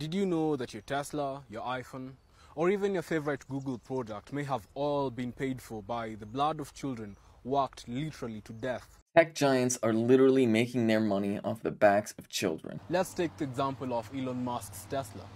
Did you know that your Tesla, your iPhone, or even your favorite Google product may have all been paid for by the blood of children worked literally to death? Tech giants are literally making their money off the backs of children. Let's take the example of Elon Musk's Tesla.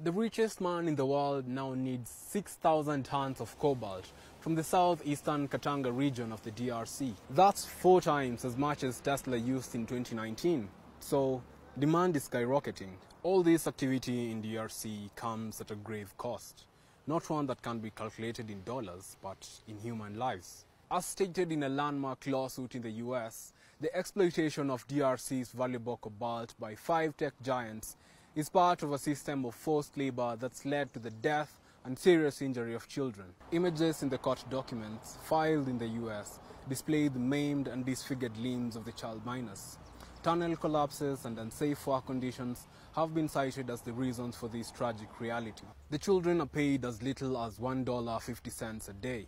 The richest man in the world now needs 6,000 tons of cobalt from the southeastern Katanga region of the DRC. That's four times as much as Tesla used in 2019. So demand is skyrocketing. All this activity in DRC comes at a grave cost, not one that can be calculated in dollars, but in human lives. As stated in a landmark lawsuit in the US, the exploitation of DRC's valuable cobalt by five tech giants is part of a system of forced labor that's led to the death and serious injury of children. Images in the court documents filed in the US display the maimed and disfigured limbs of the child miners. Tunnel collapses and unsafe work conditions have been cited as the reasons for this tragic reality. The children are paid as little as $1.50 a day,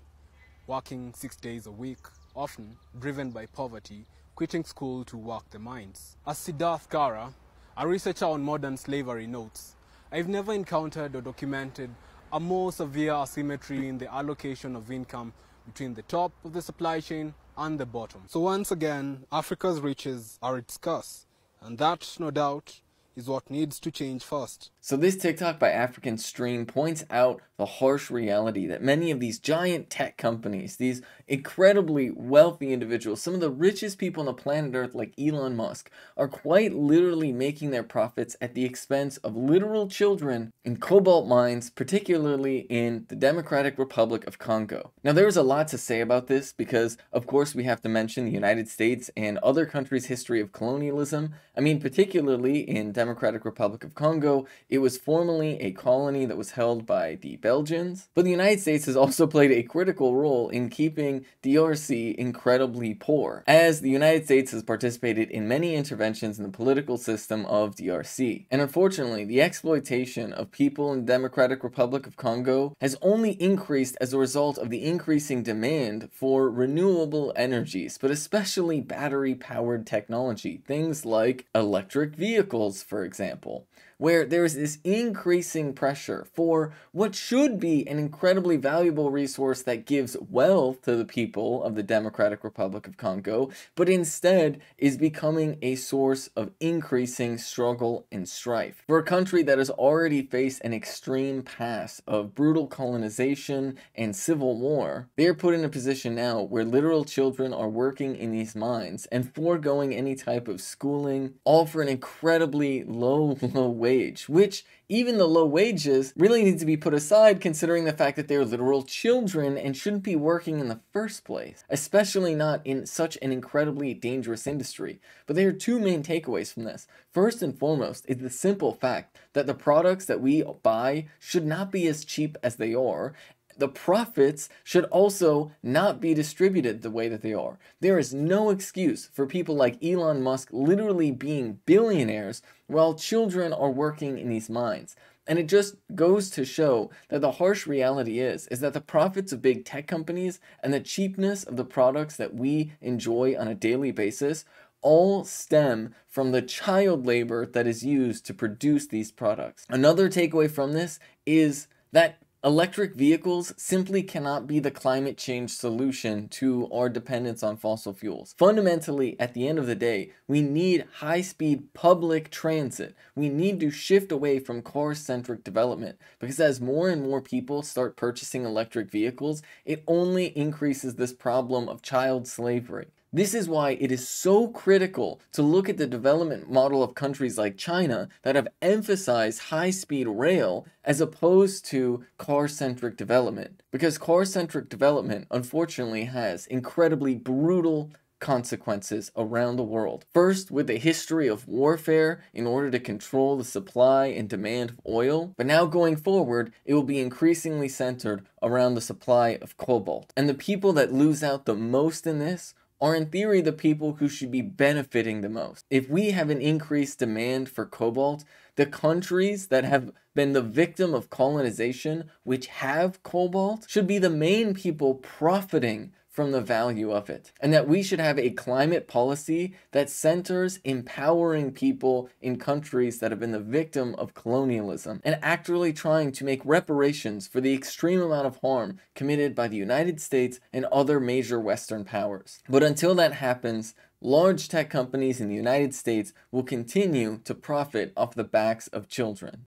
working six days a week, often driven by poverty, quitting school to work the mines. As Siddharth Kara, a researcher on modern slavery notes, I've never encountered or documented a more severe asymmetry in the allocation of income between the top of the supply chain and the bottom. So once again, Africa's riches are its curse, and that, no doubt, is what needs to change first. So this TikTok by African Stream points out the harsh reality that many of these giant tech companies, these incredibly wealthy individuals, some of the richest people on the planet Earth like Elon Musk, are quite literally making their profits at the expense of literal children in cobalt mines, particularly in the Democratic Republic of Congo. Now there's a lot to say about this because of course we have to mention the United States and other countries' history of colonialism. I mean particularly in Democratic Republic of Congo, it was formerly a colony that was held by the Belgians, but the United States has also played a critical role in keeping DRC incredibly poor, as the United States has participated in many interventions in the political system of DRC. And unfortunately, the exploitation of people in the Democratic Republic of Congo has only increased as a result of the increasing demand for renewable energies, but especially battery-powered technology, things like electric vehicles, for example where there is this increasing pressure for what should be an incredibly valuable resource that gives wealth to the people of the Democratic Republic of Congo, but instead is becoming a source of increasing struggle and strife. For a country that has already faced an extreme past of brutal colonization and civil war, they are put in a position now where literal children are working in these mines and foregoing any type of schooling, all for an incredibly low, low wage, which even the low wages really need to be put aside considering the fact that they're literal children and shouldn't be working in the first place, especially not in such an incredibly dangerous industry. But there are two main takeaways from this. First and foremost is the simple fact that the products that we buy should not be as cheap as they are, the profits should also not be distributed the way that they are. There is no excuse for people like Elon Musk literally being billionaires while children are working in these mines. And it just goes to show that the harsh reality is, is that the profits of big tech companies and the cheapness of the products that we enjoy on a daily basis all stem from the child labor that is used to produce these products. Another takeaway from this is that Electric vehicles simply cannot be the climate change solution to our dependence on fossil fuels. Fundamentally, at the end of the day, we need high-speed public transit. We need to shift away from car-centric development because as more and more people start purchasing electric vehicles, it only increases this problem of child slavery. This is why it is so critical to look at the development model of countries like China that have emphasized high-speed rail as opposed to car-centric development. Because car-centric development, unfortunately, has incredibly brutal consequences around the world. First, with a history of warfare in order to control the supply and demand of oil, but now going forward, it will be increasingly centered around the supply of cobalt. And the people that lose out the most in this are in theory the people who should be benefiting the most. If we have an increased demand for cobalt, the countries that have been the victim of colonization, which have cobalt, should be the main people profiting from the value of it. And that we should have a climate policy that centers empowering people in countries that have been the victim of colonialism and actually trying to make reparations for the extreme amount of harm committed by the United States and other major Western powers. But until that happens, large tech companies in the United States will continue to profit off the backs of children.